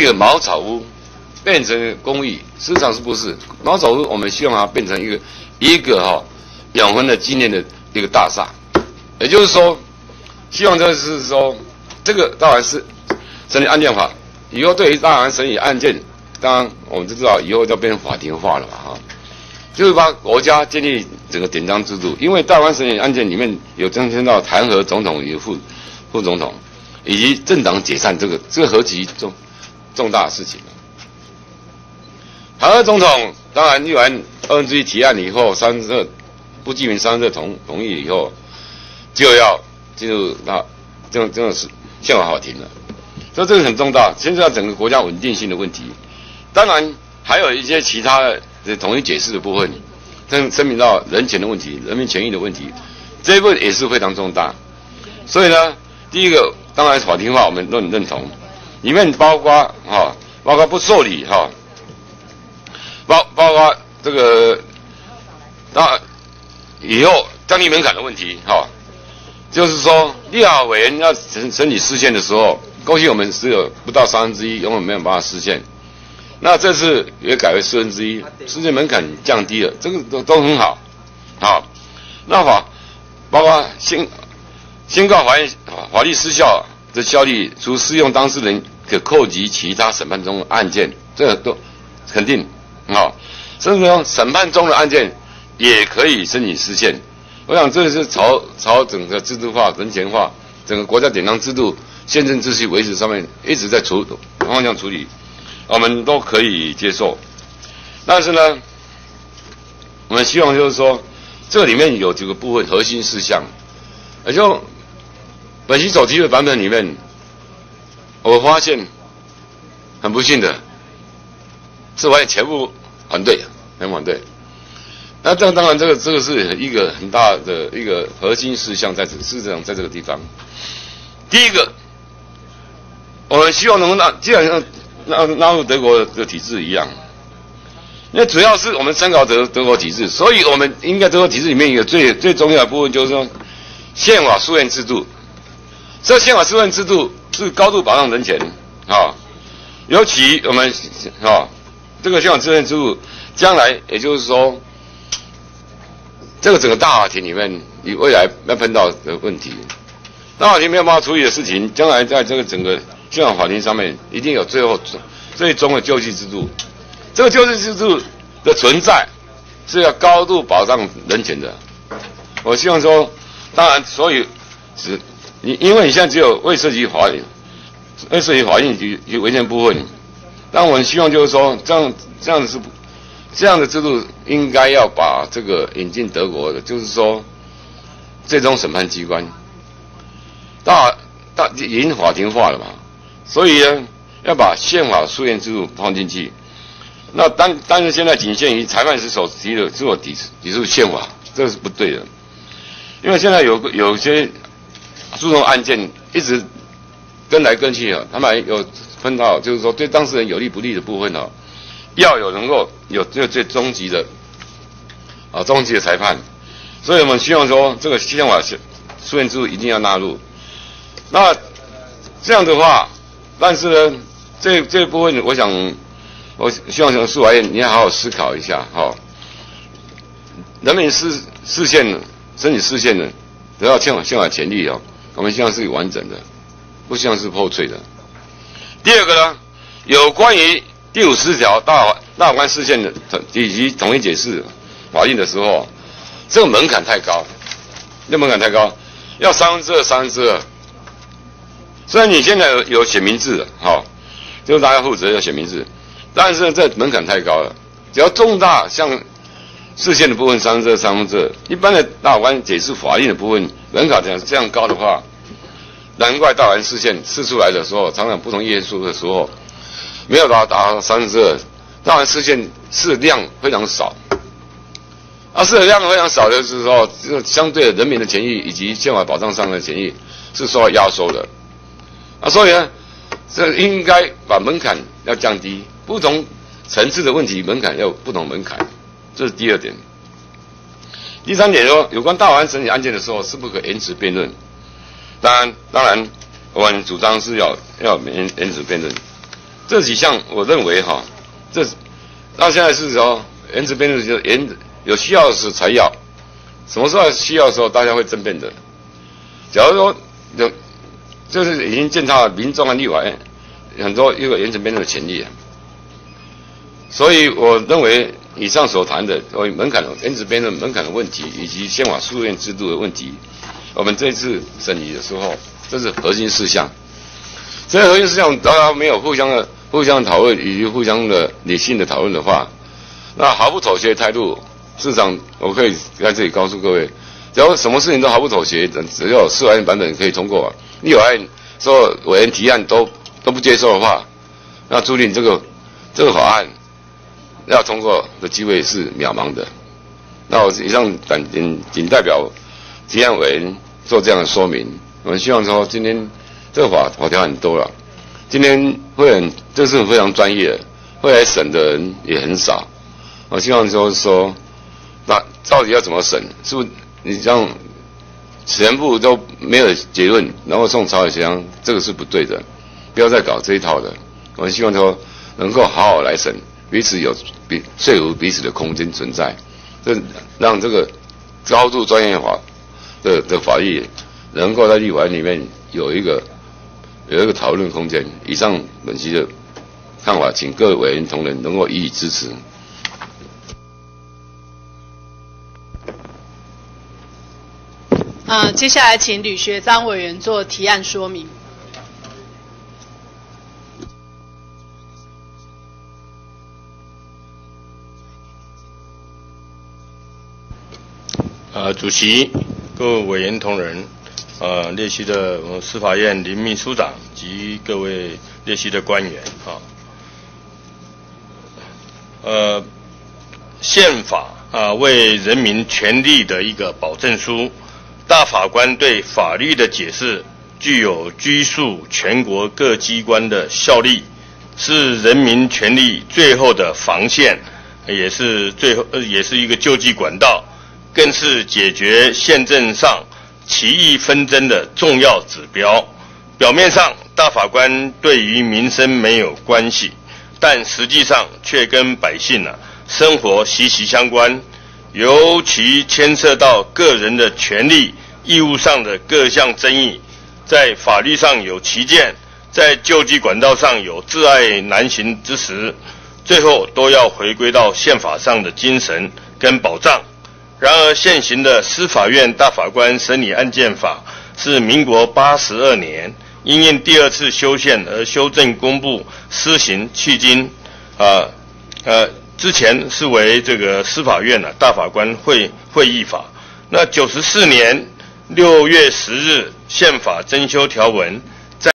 这个茅草屋变成公寓，事实上是不是茅草屋？我们希望它变成一个一个哈永恒的纪念的一个大厦，也就是说，希望这是说这个当然是审理案件法以后对于大案审理案件，当然我们就知道以后就变成法庭化了嘛哈，就是把国家建立整个典章制度，因为大案审理案件里面有增添到弹劾总统与副副总统，以及政党解散这个这个何其重。重大事情弹劾总统，当然立完二分之一提案以后，三这不记名三这同同意以后，就要进入那这种这种是宪法法庭了。所以这个很重大，牵涉到整个国家稳定性的问题。当然还有一些其他的统一解释的部分，声声明到人权的问题、人民权益的问题，这一部分也是非常重大。所以呢，第一个当然法庭化，我们认认同。里面包括哈，包括不受理哈，包包括这个，那以后降低门槛的问题哈，就是说立法委员要审审理事件的时候，过去我们只有不到三分之一，永远没有办法实现。那这次也改为四分之一，事件门槛降低了，这个都都很好，好。那法包括新新告法院法律失效。了这效力除适用当事人可扣及其他审判中的案件，这个都肯定啊。甚至说审判中的案件也可以申请实现。我想这是朝朝整个制度化、人权化、整个国家典当制度、宪政秩序维持上面一直在处方向处理，我们都可以接受。但是呢，我们希望就是说，这里面有几个部分核心事项，也就。本期手机的版本里面，我发现很不幸的，是发现全部反对，全反对。那这当然，这个这个是一个很大的一个核心事项，在此事实上，在这个地方。第一个，我们希望能够让，既然让纳入德国的体制一样，那主要是我们参考德德国体制，所以我们应该德国体制里面有最最重要的部分，就是说宪法书院制度。这宪法司法制度是高度保障人权啊，尤其我们啊，这个宪法司法制度将来，也就是说，这个整个大法庭里面，你未来要碰到的问题，大法庭没有办法处理的事情，将来在这个整个宪法法庭上面，一定有最后最终的救济制度。这个救济制度的存在是要高度保障人权的。我希望说，当然，所以只。你因为你现在只有未涉及法律、未涉及法律局及违宪部分，但我们希望就是说，这样这样子是这样的制度，应该要把这个引进德国的，就是说，最终审判机关大大已经法庭化了嘛，所以呢，要把宪法诉愿制度放进去。那但但是现在仅限于裁判时所提的自我抵抵触宪法，这是不对的，因为现在有有些。诉讼案件一直跟来跟去啊，他们有分到，就是说对当事人有利不利的部分哦，要有能够有最最终极的啊终极的裁判，所以我们希望说这个宪法诉愿制度一定要纳入。那这样的话，但是呢，这这部分我想，我希望从司法院你要好好思考一下哈，人民视视线申请视线的得到宪法宪法权利哦。我们希望是完整的，不希望是破碎的。第二个呢，有关于第五十条大大法官视线的以及统一解释法令的时候，这个门槛太高，这门槛太高，要三分之二，三分之二。虽然你现在有有写名字，好，就是大家负责要写名字，但是这门槛太高了。只要重大像视线的部分，三分之二，三分之二，一般的大法官解释法令的部分，门槛这样这样高的话。难怪大环视线试出来的时候，常常不同因素的时候，没有达达到三分之二。大环视线是量非常少，啊，是量非常少的是说，相对人民的权益以及宪法保障上的权益是受到压缩的。啊，所以呢，这应该把门槛要降低，不同层次的问题门槛要不同门槛，这是第二点。第三点说，有关大环审理案件的时候，是不可延迟辩论。当然，当然，我们主张是要要延延迟辩论。这几项我认为哈，这那现在是说原子辩论就原有需要时才要，什么时候需要的时候大家会争辩的。假如说有就是已经践踏民众的立法很多一个原子辩论的权利啊。所以我认为以上所谈的关于门槛的原子辩论门槛的问题，以及宪法诉愿制度的问题，我们这次审议的时候，这是核心事项。这些核心事项大家没有互相的互相讨论以及互相的理性的讨论的话，那毫不妥协的态度，市长我可以在这里告诉各位，只要什么事情都毫不妥协，只要司法院版本可以通过，立法院说委员提案都都不接受的话，那注定这个这个法案。要通过的机会是渺茫的。那我以上仅仅代表提案委员做这样的说明。我们希望说，今天这个法法条很多了，今天会很这是非常专业，会来审的人也很少。我希望说说，那到底要怎么审？是不是你像全部都没有结论，然后送朝野协商，这个是不对的。不要再搞这一套的。我们希望说，能够好好来审。彼此有彼说服彼此的空间存在，这让这个高度专业化的的法律能够在立法里面有一个有一个讨论空间。以上本期的看法，请各位委员同仁能够予以支持。啊，接下来请吕学章委员做提案说明。主席、各位委员同仁，呃，列席的我们司法院林秘书长及各位列席的官员，啊，呃，宪法啊，为人民权利的一个保证书，大法官对法律的解释具有拘束全国各机关的效力，是人民权利最后的防线，也是最后，呃，也是一个救济管道。更是解决宪政上歧义纷争的重要指标。表面上，大法官对于民生没有关系，但实际上却跟百姓啊生活息息相关。尤其牵涉到个人的权利义务上的各项争议，在法律上有旗舰，在救济管道上有挚爱难行之时，最后都要回归到宪法上的精神跟保障。然而，现行的司法院大法官审理案件法是民国八十二年因应第二次修宪而修正公布施行，迄今，啊，呃，之前是为这个司法院的大法官会会议法。那九十四年六月十日宪法增修条文